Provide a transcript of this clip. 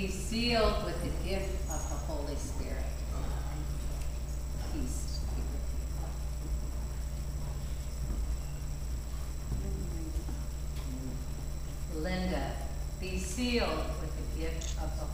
be sealed with the gift of the Holy Spirit. Peace. Linda, be sealed with the gift of the